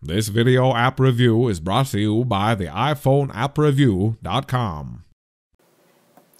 This video app review is brought to you by the iPhoneAppReview.com.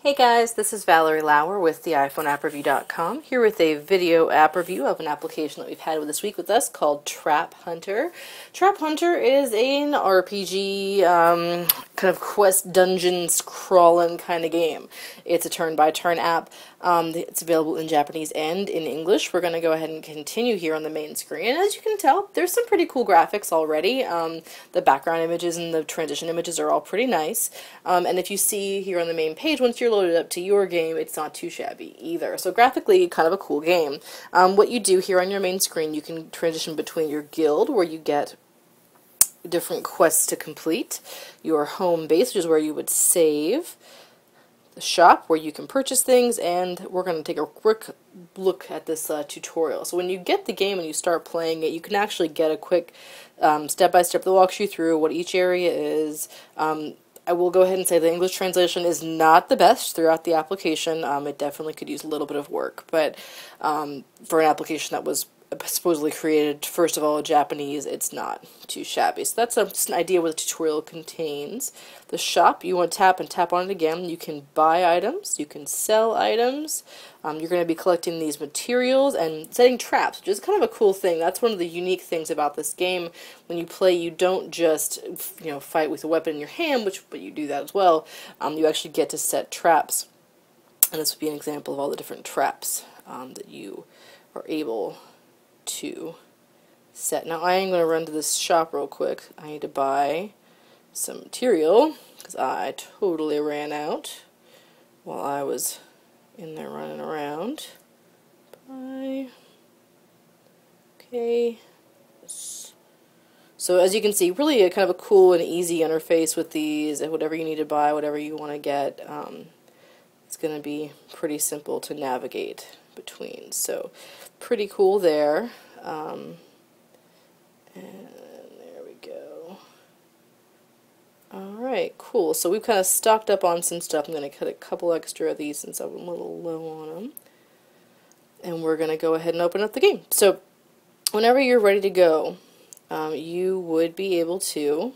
Hey guys, this is Valerie Lauer with the iPhoneAppReview.com here with a video app review of an application that we've had this week with us called Trap Hunter. Trap Hunter is an RPG um, kind of quest dungeons crawling kind of game. It's a turn-by-turn app. Um, it's available in Japanese and in English. We're going to go ahead and continue here on the main screen. And as you can tell, there's some pretty cool graphics already. Um, the background images and the transition images are all pretty nice. Um, and if you see here on the main page, once you're loaded up to your game, it's not too shabby either. So graphically, kind of a cool game. Um, what you do here on your main screen, you can transition between your guild, where you get different quests to complete, your home base, which is where you would save, the shop where you can purchase things, and we're going to take a quick look at this uh, tutorial. So when you get the game and you start playing it, you can actually get a quick um, step-by-step that walks you through what each area is. Um, I will go ahead and say the English translation is not the best throughout the application. Um, it definitely could use a little bit of work, but um, for an application that was supposedly created, first of all, Japanese, it's not too shabby. So that's a, an idea what the tutorial contains. The shop, you want to tap and tap on it again. You can buy items, you can sell items. Um, you're going to be collecting these materials and setting traps, which is kind of a cool thing. That's one of the unique things about this game. When you play, you don't just, you know, fight with a weapon in your hand, which but you do that as well. Um, you actually get to set traps. And this would be an example of all the different traps um, that you are able to set. Now I am going to run to this shop real quick. I need to buy some material because I totally ran out while I was in there running around. Buy. Okay. So as you can see, really a kind of a cool and easy interface with these. Whatever you need to buy, whatever you want to get, um, it's going to be pretty simple to navigate between. So pretty cool there. Um, and there we go. Alright, cool. So we've kind of stocked up on some stuff. I'm going to cut a couple extra of these since I'm a little low on them. And we're going to go ahead and open up the game. So whenever you're ready to go, um, you would be able to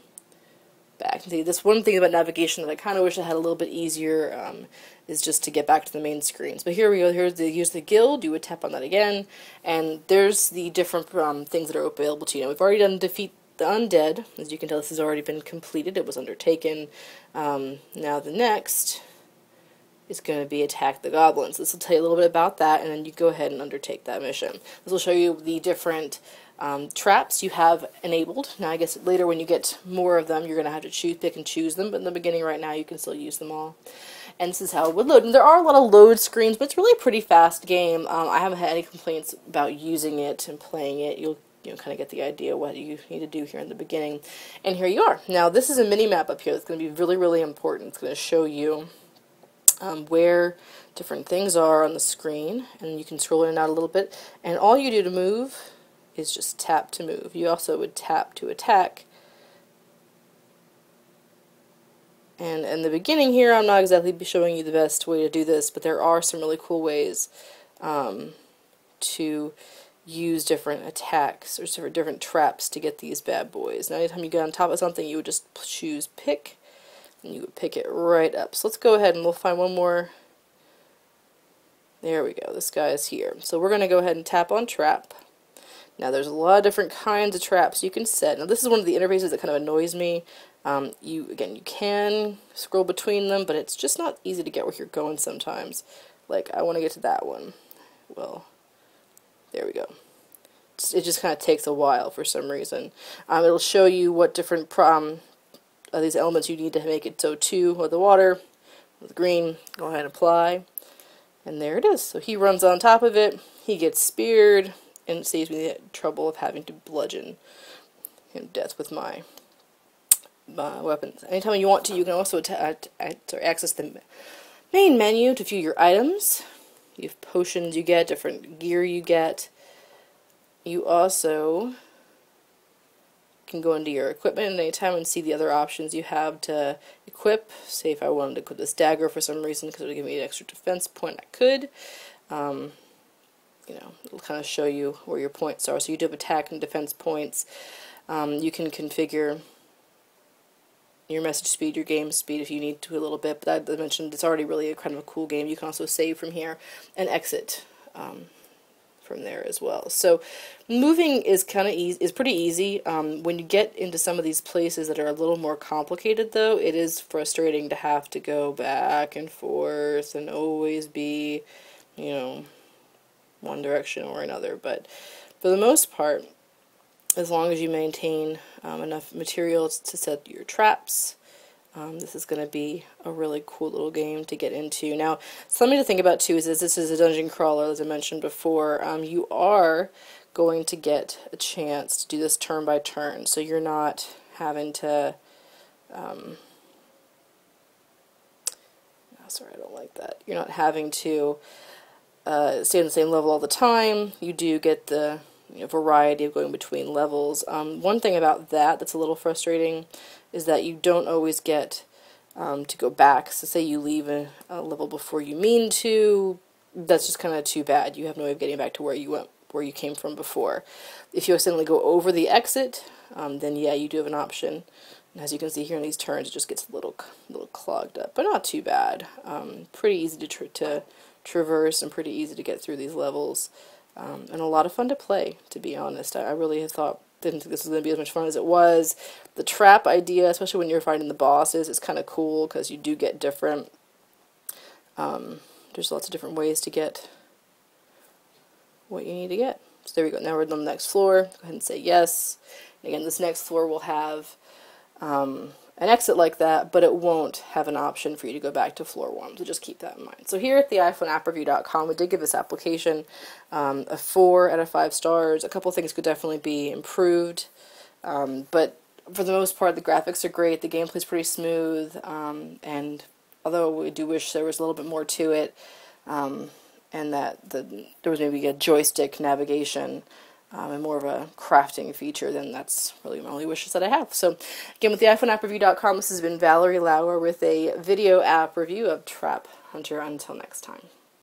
See, this one thing about navigation that I kind of wish I had a little bit easier um, is just to get back to the main screens. But here we go. Here's the use the guild. You would tap on that again, and there's the different um, things that are available to you. Now we've already done defeat the undead. As you can tell, this has already been completed. It was undertaken. Um, now the next is going to be attack the goblins. This will tell you a little bit about that, and then you go ahead and undertake that mission. This will show you the different um, traps you have enabled. Now I guess later when you get more of them, you're going to have to choose, pick and choose them, but in the beginning right now you can still use them all. And this is how it would load. And there are a lot of load screens, but it's really a pretty fast game. Um, I haven't had any complaints about using it and playing it. You'll you know, kind of get the idea what you need to do here in the beginning. And here you are. Now, this is a mini map up here that's going to be really, really important. It's going to show you um, where different things are on the screen, and you can scroll in and out a little bit. And all you do to move is just tap to move. You also would tap to attack. And in the beginning here, I'm not exactly showing you the best way to do this, but there are some really cool ways um, to use different attacks or different traps to get these bad boys. Now, anytime you get on top of something, you would just choose pick, and you would pick it right up. So let's go ahead and we'll find one more. There we go. This guy is here. So we're going to go ahead and tap on trap. Now there's a lot of different kinds of traps you can set. Now this is one of the interfaces that kind of annoys me. Um, you Again, you can scroll between them, but it's just not easy to get where you're going sometimes. Like, I want to get to that one. Well, there we go. It just kind of takes a while for some reason. Um, it'll show you what different um, of these elements you need to make it so two with the water, with the green, go ahead and apply. And there it is. So he runs on top of it, he gets speared, and it saves me the trouble of having to bludgeon him death with my uh, weapons. Anytime you want to, you can also access the main menu to view your items. You have potions you get, different gear you get. You also can go into your equipment at any time and see the other options you have to equip. Say if I wanted to equip this dagger for some reason because it would give me an extra defense point, I could. Um, you know, it'll kind of show you where your points are. So you do have attack and defense points. Um, you can configure your message speed, your game speed if you need to a little bit. But I mentioned it's already really a kind of a cool game. You can also save from here and exit um, from there as well. So moving is kind of easy, is pretty easy. Um, when you get into some of these places that are a little more complicated though, it is frustrating to have to go back and forth and always be, you know, one direction or another. But for the most part, as long as you maintain um, enough materials to set your traps, um, this is going to be a really cool little game to get into. Now, something to think about too is, this is a dungeon crawler, as I mentioned before. Um, you are going to get a chance to do this turn by turn, so you're not having to. Um, oh, sorry, I don't like that. You're not having to uh, stay on the same level all the time. You do get the you know, variety of going between levels. Um, one thing about that that's a little frustrating is that you don't always get um, to go back. So say you leave a, a level before you mean to, that's just kind of too bad. You have no way of getting back to where you went, where you came from before. If you accidentally go over the exit, um, then yeah, you do have an option. And as you can see here in these turns, it just gets a little, little clogged up, but not too bad. Um, pretty easy to, to traverse and pretty easy to get through these levels. Um, and a lot of fun to play, to be honest. I, I really thought didn't think this was going to be as much fun as it was. The trap idea, especially when you're fighting the bosses, is kind of cool because you do get different. Um, there's lots of different ways to get what you need to get. So there we go. Now we're on the next floor. Go ahead and say yes. And again, this next floor will have um, an exit like that, but it won't have an option for you to go back to floor one. So just keep that in mind. So here at the iPhoneAppReview.com, we did give this application um, a four out of five stars. A couple things could definitely be improved, um, but for the most part, the graphics are great. The gameplay is pretty smooth, um, and although we do wish there was a little bit more to it, um, and that the, there was maybe a joystick navigation um, and more of a crafting feature, then that's really my only wishes that I have. So, again, with the iPhone app review.com, this has been Valerie Lauer with a video app review of Trap Hunter. Until next time.